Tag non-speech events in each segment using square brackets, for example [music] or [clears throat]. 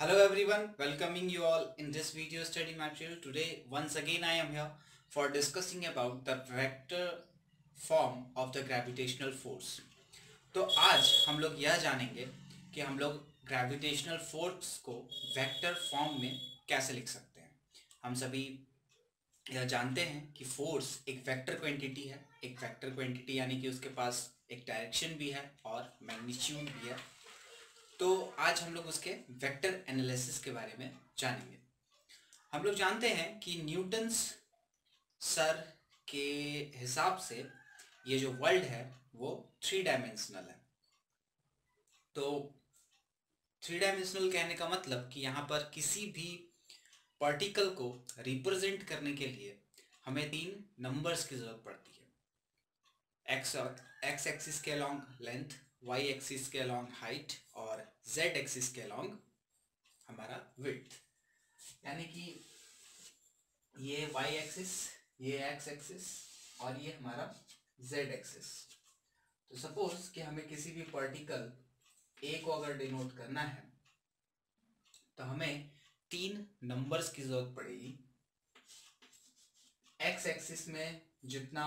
Hello everyone, welcoming you all in this video study material. Today once again I am here for discussing about the vector form of the gravitational force. तो आज हम लोग यह जानेंगे कि हम लोग ग्रेविटेशनल फोर्स को वेक्टर फॉर्म में कैसे लिख सकते हैं हम सभी यह जानते हैं कि फोर्स एक वेक्टर क्वांटिटी है एक वेक्टर क्वांटिटी यानी कि उसके पास एक डायरेक्शन भी है और मैग्नीट्यूड भी है तो आज हम लोग उसके वेक्टर एनालिसिस के बारे में जानेंगे। हम लोग जानते हैं कि न्यूटन्स सर के हिसाब से ये जो वर्ल्ड है, वो थ्री डायमेंशनल है। तो थ्री डायमेंशनल कहने का मतलब कि यहाँ पर किसी भी पार्टिकल को रिप्रेजेंट करने के लिए हमें तीन नंबर्स की ज़रूरत पड़ती है। एक्स एक्स एक्सिस के अलॉन्ग लेंथ वाई एक्सिस के अलॉन्ग हाइट और जेड एक्सिस के अलॉन्ग हमारा विथ यानी कि ये वाई एक्सिस ये एक्स एक्सिस और ये हमारा जेड एक्सिस तो सपोज़ कि हमें किसी भी पार्टिकल ए को अगर डिनोट करना है तो हमें तीन नंबर्स की ज़रूरत पड़ेगी. एक्स एक्सिस में जितना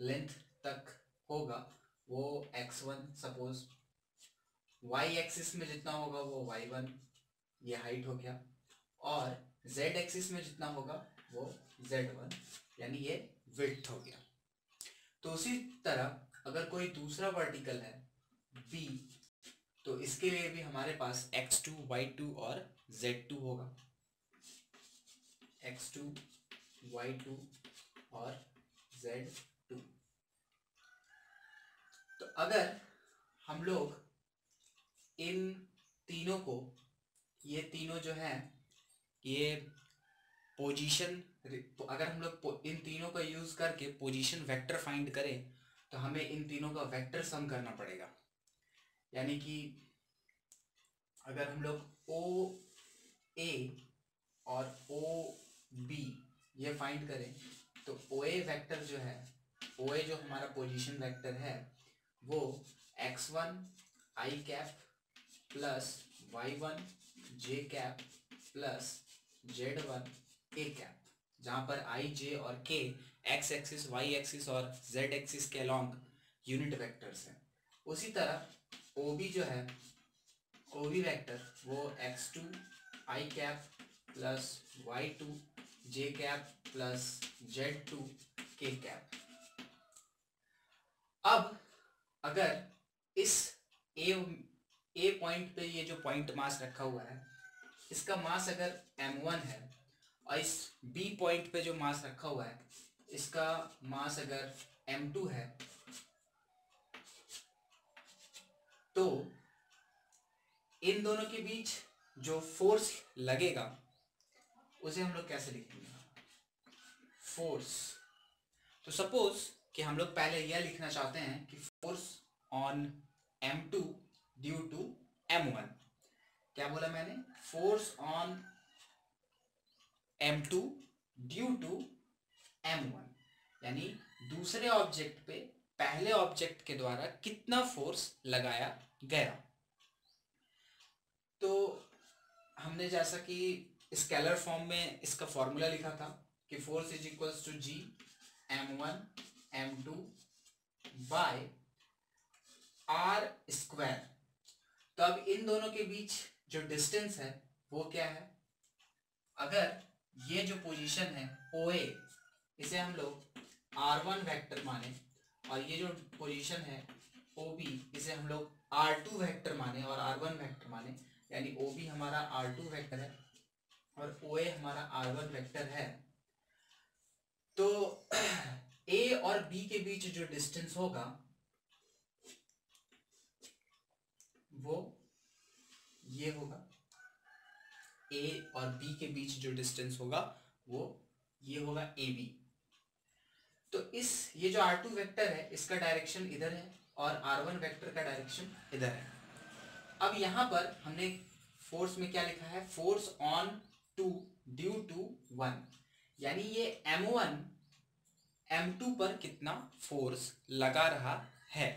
लेंथ तक होगा वो X one suppose Y axis में जितना होगा वो वाई वन ये हाइट हो गया। और जेड एक्सिस में जितना होगा वो जेड वन यानी ये विथ हो गया। तो उसी तरह अगर कोई दूसरा वर्टिकल है बी तो इसके लिए भी हमारे पास एक्स टू वाई टू और जेड टू होगा। एक्स टू वाई टू और जेड तो अगर हम लोग इन तीनों को, ये तीनों जो है, ये पोजीशन अगर हम लोग इन तीनों का यूज़ करके पोजीशन वेक्टर फाइंड करें तो हमें इन तीनों का वेक्टर सम करना पड़ेगा। यानी कि अगर हम लोग ओ ए और ओ बी ये फाइंड करें तो ओ ए वैक्टर जो है ओ ए जो हमारा पोजीशन वेक्टर है वो X one I cap plus Y one J cap plus Z one A cap जहाँ पर आई जे और K X axis Y axis और जेड एक्सिस के अलॉन्ग यूनिट वेक्टर्स हैं। उसी तरह ओ बी जो है ओ बी वैक्टर वो X two I cap plus Y two J cap plus Z two K cap अब अगर इस ए ए पॉइंट पे ये जो पॉइंट मास रखा हुआ है, इसका मास अगर m1 है और इस बी पॉइंट पे जो मास रखा हुआ है, इसका मास अगर m2 है तो इन दोनों के बीच जो फोर्स लगेगा, उसे हम लोग कैसे लिखेंगे? फोर्स तो सपोज़ कि हम लोग पहले यह लिखना चाहते हैं कि force on M two due to M one क्या बोला मैंने? Force on M two due to M one यानी दूसरे ऑब्जेक्ट पे, पहले ऑब्जेक्ट के द्वारा कितना फोर्स लगाया गया। तो हमने जैसा कि स्केलर फॉर्म में इसका फॉर्मूला लिखा था कि force is equals to G M one M two by R square तो अब इन दोनों के बीच जो डिस्टेंस है, वो क्या है? अगर ये जो पोजीशन है ओ ए इसे हम लोग आर वन वैक्टर माने और ये जो पोजीशन है ओ बी इसे हम लोग आर टू वैक्टर माने और आर वन वैक्टर माने। यानी ओ बी हमारा आर टू वैक्टर है और ओ ए हमारा आर वन वैक्टर है। तो [clears throat] ए और बी के बीच जो डिस्टेंस होगा, वो ये होगा। ए और बी के बीच जो डिस्टेंस होगा, वो ये होगा ए बी तो इस, ये जो आर टू वैक्टर है, इसका डायरेक्शन इधर है और आर वन वैक्टर का डायरेक्शन इधर है। अब यहाँ पर हमने फोर्स में क्या लिखा है? Force on two due to one यानी ये एम वन M2 पर कितना फोर्स लगा रहा है?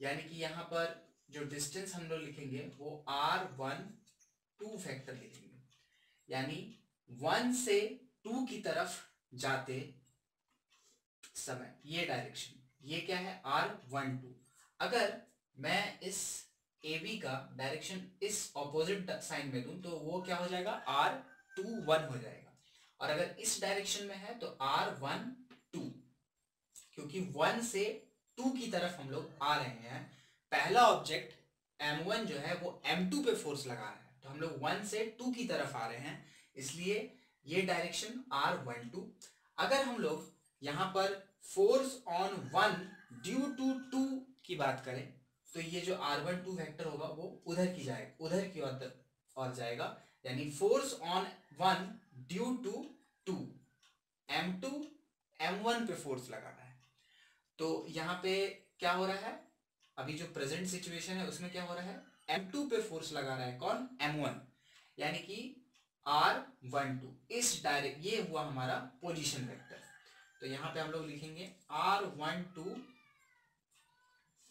यानी कि यहाँ पर जो डिस्टेंस हम लोग लिखेंगे, वो R1 टू फैक्टर लिखेंगे। यानी वन से टू की तरफ़ जाते समय, ये डायरेक्शन ये क्या है? आर वन टू अगर मैं इस ए बी का डायरेक्शन इस ऑपोजिट साइन में दूँ तो वो क्या हो जाएगा? आर टू वन हो जाएगा। और अगर इस डायरेक्शन में है तो आर वन टू क्योंकि वन से टू की तरफ़ हम लोग आ रहे हैं। पहला ऑब्जेक्ट एम वन जो है, वो एम टू पे फोर्स लगा रहा है। तो हम लोग वन से टू की तरफ़ आ रहे हैं। इसलिए ये डायरेक्शन आर वन टू अगर हम लोग यहाँ पर force on one due to two की बात करें तो ये जो आर वन टू वैक्टर होगा, वो उधर की जाएगा उधर की ओर और जाएगा। यानी force on one due to two M two M one पे फोर्स लगा रहा है। तो यहाँ पे क्या हो रहा है? अभी जो प्रेजेंट सिचुएशन है, उसमें क्या हो रहा है? एम टू पे फोर्स लगा रहा है कौन? एम वन यानी कि आर वन टू इस डायरेक्ट ये हुआ हमारा पोजीशन वेक्टर तो यहाँ पे हम लोग लिखेंगे आर वन टू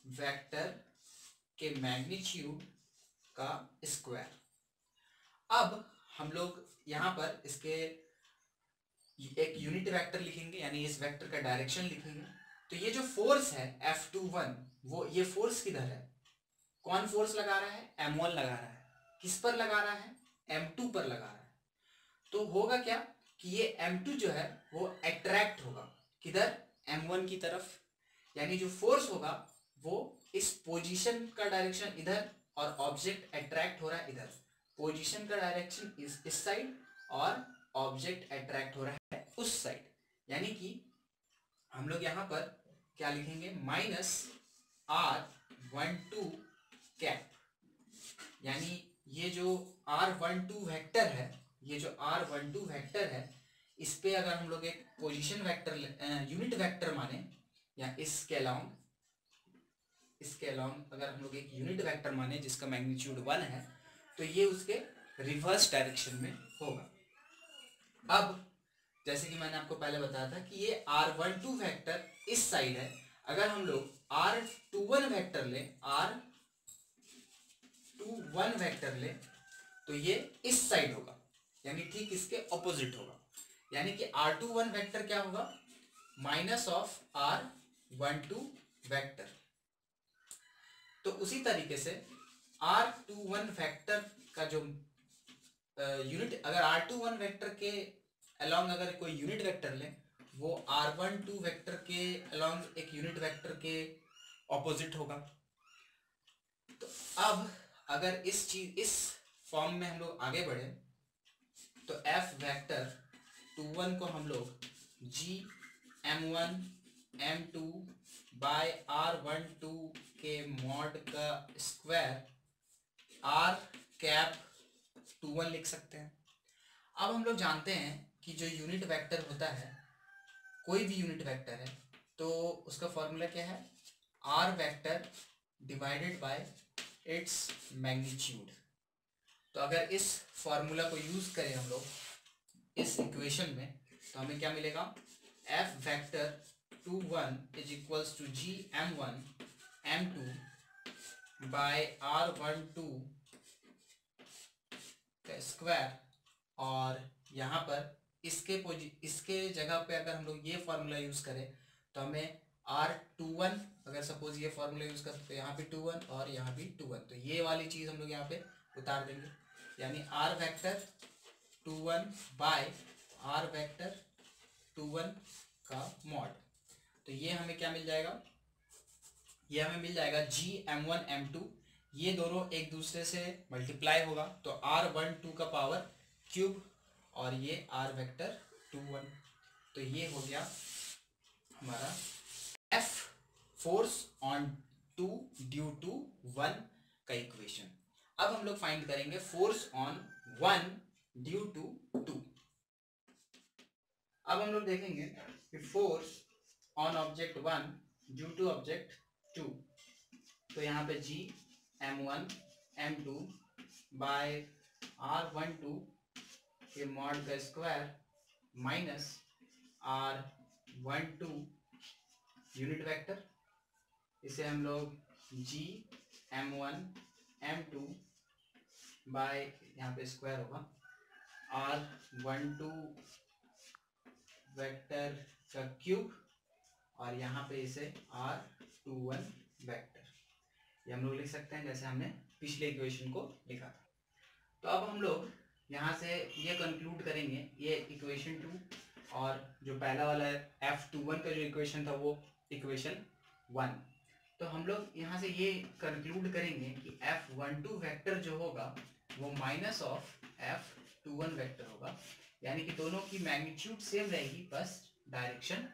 वेक्टर के मैग्नीट्यूड का स्क्वायर अब हम लोग यहाँ पर इसके एक यूनिट वेक्टर लिखेंगे, यानी इस वेक्टर का डायरेक्शन लिखेंगे। तो ये जो फोर्स है एफ़ टू वन वो, ये फोर्स किधर है? कौन फोर्स लगा रहा है? एम वन लगा रहा है। किस पर लगा रहा है? एम टू पर लगा रहा है। तो होगा क्या कि ये M2 जो है, वो अट्रैक्ट होगा। किधर? M1 की तरफ़। यानी जो फोर्स होगा, वो इस पोजीशन का डायरेक्शन इधर और ऑब्जेक्ट अट्रैक्ट हो रहा है इधर। पोजीशन का डायरेक्शन इस साइड और ऑब्जेक्ट अट्रैक्ट हो रहा है उस साइड यानी कि हम लोग यहाँ पर क्या लिखेंगे? Minus R one two cap यानी ये जो आर वन टू वैक्टर है, ये जो आर वन टू वैक्टर है, इस पे अगर हम लोग एक पोजीशन वेक्टर यूनिट वेक्टर माने, या इसके अलाउंग इसके अलाउंग अगर हम लोग एक यूनिट वेक्टर माने जिसका मैग्नीट्यूड वन है तो ये उसके रिवर्स डायरेक्शन में होगा। अब, जैसे कि मैंने आपको पहले बताया था कि ये आर वन टू वैक्टर इस साइड है। अगर हम लोग आर टू वन वैक्टर ले आर टू वन वैक्टर ले तो ये इस साइड होगा। यानी ठीक इसके ऑपोजिट होगा। यानी कि आर टू वन वैक्टर क्या होगा? Minus of R one two vector तो उसी तरीके से आर टू वन वैक्टर का जो यूनिट अगर आर टू वन वैक्टर के अलोंग अगर कोई यूनिट वेक्टर लें, वो आर वन टू वैक्टर के अलॉन्ग एक यूनिट वेक्टर के ऑपोजिट होगा। तो अब अगर इस चीज़, इस फॉर्म में हम लोग आगे बढ़े तो एफ़ वेक्टर टू वन को हम लोग G M one M two by R one two के मॉड का square R cap two one लिख सकते हैं। अब हम लोग जानते हैं कि जो यूनिट वेक्टर होता है, कोई भी यूनिट वेक्टर है तो उसका फॉर्मूला क्या है? R vector divided by its magnitude तो अगर इस फॉर्मूला को यूज़ करें हम लोग, इस इक्वेशन में तो हमें क्या मिलेगा? F vector two one is equals to G M one M two by R one two का स्क्वायर और यहाँ पर इसके पोजि इसके जगह पे अगर हम लोग ये फॉर्मूला यूज़ करें तो हमें आर टू वन अगर सपोज़ ये फॉर्मूला यूज़ करते तो यहाँ पे टू वन और यहाँ भी टू वन तो ये वाली चीज़ हम लोग यहाँ पे उतार देंगे। यानी R vector two one by R vector two one का मॉड तो ये हमें क्या मिल जाएगा? ये हमें मिल जाएगा G M one M two ये दोनों एक दूसरे से मल्टीप्लाई होगा तो आर वन टू का पावर क्यूब और ये आर वेक्टर टू वन तो ये हो गया हमारा F force on two due to one का इक्वेशन अब हम लोग फाइंड करेंगे force on one due to two अब हम लोग देखेंगे कि force on object one due to object two तो यहाँ पे G M one M two by R one two के मॉड का square minus R one two unit vector इसे हम लोग G M one M two by यहाँ पे स्क्वायर होगा। आर वन टू वेक्टर का क्यूब और यहाँ पे इसे आर टू वन वेक्टर ये हम लोग लिख सकते हैं जैसे हमने पिछले इक्वेशन को लिखा था। तो अब हम लोग यहाँ से ये कंक्लूड करेंगे, ये इक्वेशन टू और जो पहला वाला है एफ़ टू वन का जो इक्वेशन था वो इक्वेशन वन तो हम लोग यहाँ से ये कंक्लूड करेंगे कि एफ़ वन टू वैक्टर जो होगा, वो minus of F two one vector होगा। यानी कि दोनों की मैग्नीट्यूड सेम रहेगी, बस डायरेक्शन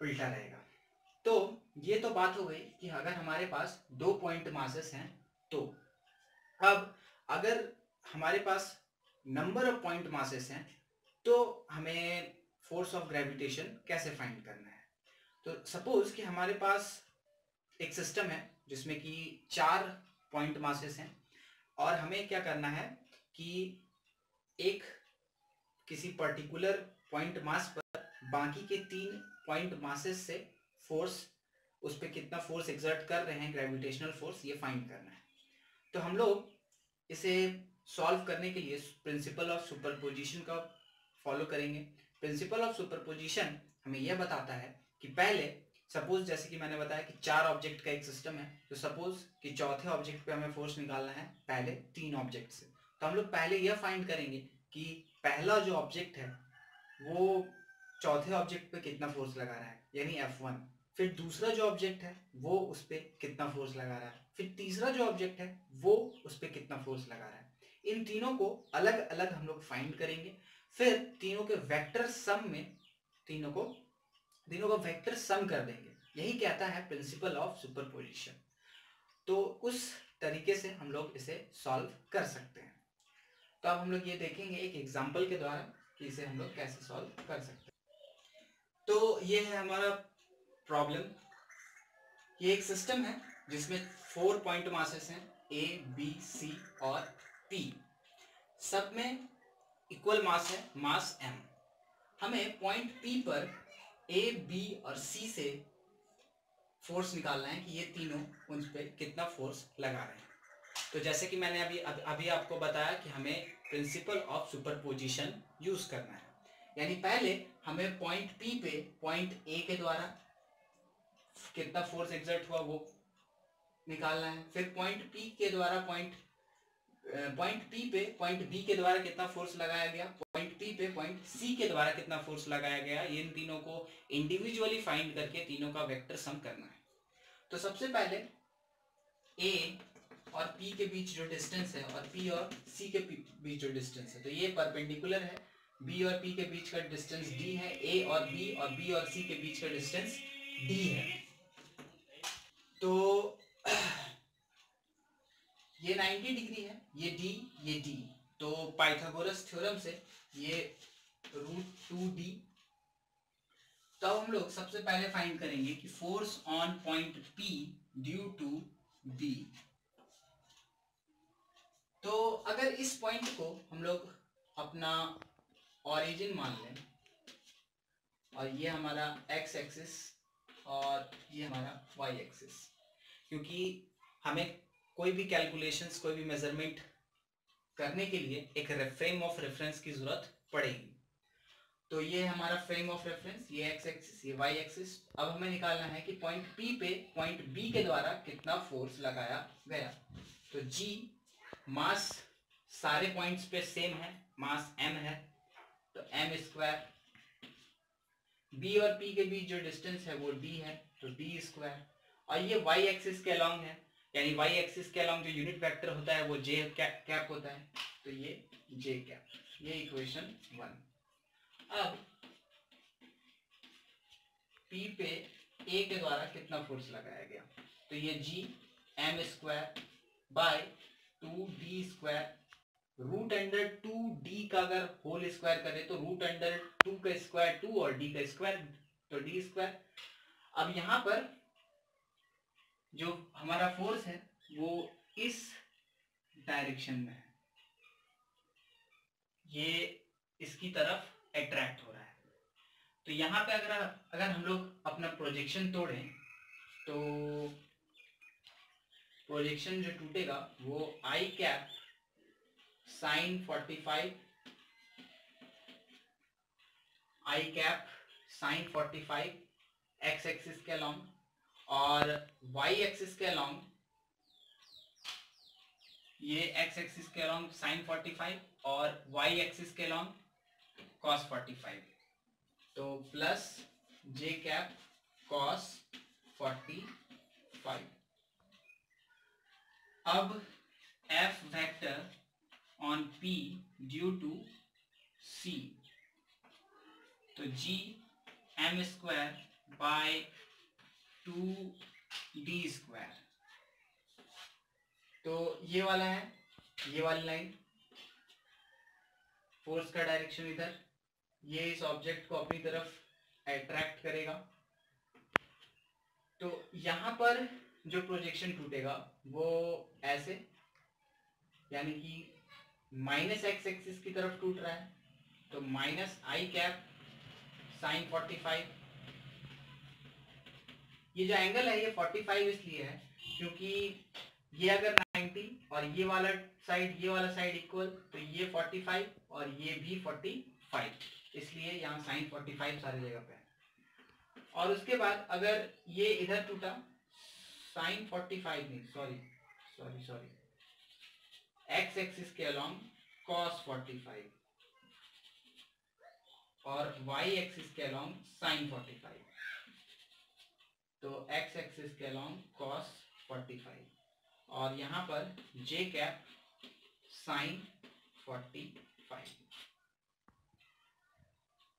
उल्टा रहेगा। तो ये तो बात हो गई कि अगर हमारे पास दो पॉइंट मासेस हैं तो अब अगर हमारे पास नंबर ऑफ़ पॉइंट मासेस हैं तो हमें फोर्स ऑफ़ ग्रेविटेशन कैसे फाइंड करना है? तो सपोज़ कि हमारे पास एक सिस्टम है, जिसमें कि चार पॉइंट मासेस हैं, और हमें क्या करना है कि एक किसी पर्टिकुलर पॉइंट मास पर बाकी के तीन पॉइंट मासेस से फोर्स उस पर कितना फोर्स एग्जर्ट कर रहे हैं ग्रेविटेशनल फोर्स ये फाइंड करना है। तो हम लोग इसे सॉल्व करने के लिए प्रिंसिपल ऑफ़ सुपरपोजिशन का फॉलो करेंगे। प्रिंसिपल ऑफ़ सुपरपोजिशन हमें यह बताता है कि पहले सपोज़ जैसे कि मैंने बताया कि चार ऑब्जेक्ट का एक सिस्टम है तो सपोज़ कि चौथे ऑब्जेक्ट पे हमें फोर्स निकालना है, पहले तीन ऑब्जेक्ट से। तो हम लोग पहले यह फाइंड करेंगे कि पहला जो ऑब्जेक्ट है, वो चौथे ऑब्जेक्ट पे कितना फोर्स लगा रहा है? यानी एफ़ वन फिर दूसरा जो ऑब्जेक्ट है, वो उस पर कितना फोर्स लगा रहा है? फिर तीसरा जो ऑब्जेक्ट है, वो उस पर कितना फोर्स लगा रहा है? इन तीनों को अलग अलग हम लोग फाइंड करेंगे। फिर तीनों के वेक्टर सम में, तीनों को तीनों को वेक्टर सम कर देंगे। यही कहता है प्रिंसिपल ऑफ़ सुपरपोजिशन तो उस तरीके से हम लोग इसे सॉल्व कर सकते हैं। तो अब हम लोग ये देखेंगे एक एग्ज़ाम्पल के द्वारा कि इसे हम लोग कैसे सॉल्व कर सकते हैं। तो ये है हमारा प्रॉब्लम ये एक सिस्टम है जिसमें फोर पॉइंट मासेस हैं ए बी सी और पी सब में इक्वल मास है मास एम हमें पॉइंट पी पर ए बी और सी से फोर्स निकालना है कि ये तीनों उन पर कितना फोर्स लगा रहे हैं। तो जैसे कि मैंने अभी अभी आपको बताया कि हमें प्रिंसिपल ऑफ़ सुपरपोजिशन यूज़ करना है। यानी पहले हमें पॉइंट पी पे पॉइंट ए के द्वारा कितना फोर्स एग्जर्ट हुआ वो निकालना है। फिर पॉइंट पी के द्वारा पॉइंट पॉइंट पी पे पॉइंट बी के द्वारा कितना फोर्स लगाया गया? पॉइंट पी पे पॉइंट सी के द्वारा कितना फोर्स लगाया गया? इन तीनों को इंडिविजुअली फाइंड करके तीनों का वेक्टर सम करना है। तो सबसे पहले ए और पी के बीच जो डिस्टेंस है और पी और सी के बीच जो डिस्टेंस है तो ये परपेंडिकुलर है। बी और पी के बीच का डिस्टेंस डी है ए और बी और बी और सी के बीच का डिस्टेंस डी है। तो [clears throat] ये 90 डिग्री है, ये डी ये डी तो पाइथागोरस थ्योरम से ये रूट टू डी तो हम लोग सबसे पहले फाइंड करेंगे कि force on point P due to B तो अगर इस पॉइंट को हम लोग अपना ओरिजिन मान लें। और ये हमारा एक्स एक्सिस और ये हमारा वाई एक्सिस क्योंकि हमें कोई भी कैलकुलेशंस कोई भी मेज़रमेंट करने के लिए एक फ्रेम ऑफ़ रेफरेंस की ज़रूरत पड़ेगी। तो ये हमारा फ्रेम ऑफ़ रेफरेंस ये एक्स एक्सिस ये वाई एक्सिस अब हमें निकालना है कि पॉइंट पी पे पॉइंट बी के द्वारा कितना फोर्स लगाया गया। तो जी मास सारे पॉइंट्स पे सेम है मास एम है। तो एम स्क्वायर बी और पी के बीच जो डिस्टेंस है वो डी है तो डी स्क्वायर और ये वाई एक्सिस के अलॉन्ग है यानी वाई एक्सिस के अलॉन्ग जो यूनिट वेक्टर होता है वो जे कैप, कैप होता है तो ये जे कैप ये इक्वेशन वन अब पी पे ए के द्वारा कितना फोर्स लगाया गया? तो ये G M square by two D square root under two D का अगर होल स्क्वायर करें तो रूट अंडर टू का स्क्वायर टू और डी का स्क्वायर तो डी स्क्वायर अब यहाँ पर जो हमारा फोर्स है, वो इस डायरेक्शन में है। ये इसकी तरफ़ अट्रैक्ट हो रहा है। तो यहाँ पे अगर अगर हम लोग अपना प्रोजेक्शन तोड़ें तो प्रोजेक्शन जो टूटेगा, वो I cap sine forty five I cap sine forty five X axis के अलॉन्ग और वाई एक्सिस के अलॉन्ग ये एक्स एक्सिस के अलॉन्ग साइन फोर्टी फाइव और वाई एक्सिस के अलॉन्ग कॉस फोर्टी फाइव। तो plus J cap cos forty five. अब F vector on P due to C तो M square by two D square तो ये वाला है, ये वाली लाइन फोर्स का डायरेक्शन इधर. ये इस ऑब्जेक्ट को अपनी तरफ़ अट्रैक्ट करेगा. तो यहाँ पर जो प्रोजेक्शन टूटेगा, वो ऐसे, यानी कि माइनस एक्स एक्सिस की तरफ़ टूट रहा है तो minus I cap sine forty five. ये जो एंगल है, ये 45 इसलिए है, क्योंकि ये अगर 90 और ये वाला साइड, ये वाला साइड इक्वल तो ये 45 और ये भी 45 इसलिए यहाँ साइन 45 सारी जगह पे है। और उसके बाद अगर ये इधर टूटा, साइन 45 नहीं, sorry sorry sorry. X axis के अलॉन्ग कॉस 45 और वाई एक्सिस के अलॉन्ग साइन 45 तो एक्स एक्सिस के अलॉन्ग cos 45 और यहाँ पर j कैप साइन 45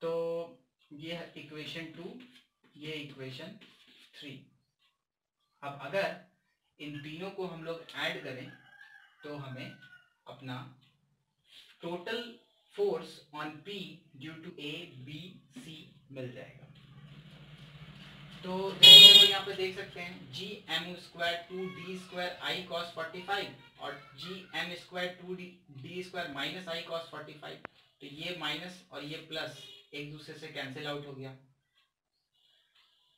तो ये इक्वेशन टू ये इक्वेशन थ्री अब अगर इन तीनों को हम लोग ऐड करें तो हमें अपना total force on P due to A B C मिल जाएगा। तो यहाँ पे देख सकते हैं G M square two D square I cos forty five और G M square two D square minus I cos forty five तो ये माइनस और ये प्लस एक दूसरे से कैंसिल आउट हो गया।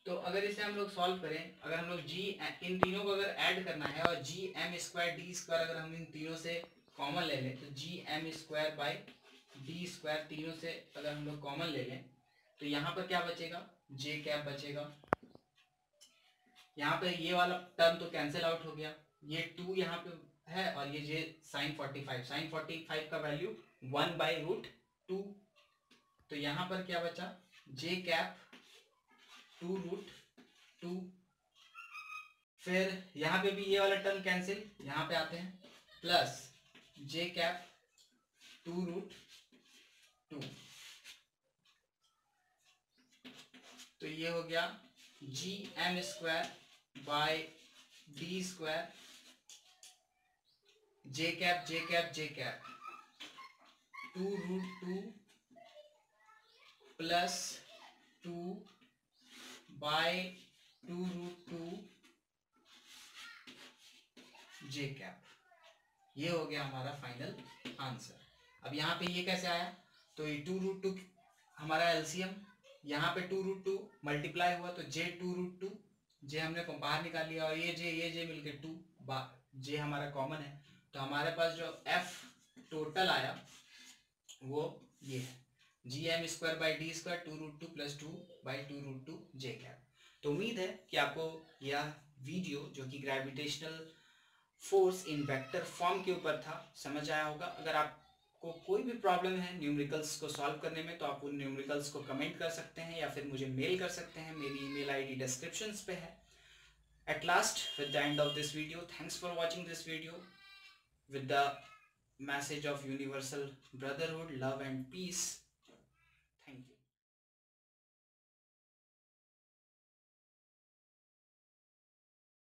तो अगर इसे हम लोग सॉल्व करें, अगर हम लोग जी इन तीनों को अगर ऐड करना है और G M square D square अगर हम इन तीनों से कॉमन ले लें तो G M square by D square तीनों से अगर हम लोग कॉमन ले लें तो यहाँ पर क्या बचेगा? जे कैप बचेगा। यहाँ पर ये वाला टर्म तो कैंसिल आउट हो गया। ये टू यहाँ पे है और ये J sine forty five sine forty five का value one by root two तो यहाँ पर क्या बचा? J cap two root two फिर यहाँ पे भी ये वाला टर्म कैंसिल यहाँ पे आते हैं. Plus J cap two root two तो ये हो गया G M square by D square J cap J cap J cap two root two plus two by two root two J cap. ये हो गया हमारा फाइनल आंसर अब यहाँ पे ये कैसे आया? तो ये टू रूट टू हमारा एलसीएम यहाँ पे टू रूट टू मल्टीप्लाई हुआ तो J two root two J हमने बाहर निकाल लिया, और ये जे ये जे मिलके टू जे हमारा कॉमन है। तो हमारे पास जो एफ़ टोटल आया, वो ये है। G M square by D square two root two plus two by two root two J cap तो उम्मीद है कि आपको यह वीडियो जो कि gravitational force in vector form के ऊपर था, समझ आया होगा। अगर आपको कोई भी प्रॉब्लम है न्यूमेरिकल्स को सॉल्व करने में तो आप उन न्यूमेरिकल्स को कमेंट कर सकते हैं या फिर मुझे मेल कर सकते हैं। मेरी ईमेल आईडी डिस्क्रिप्शन पे है। At last with the end of this video thanks for watching this video with the message of universal brotherhood love and peace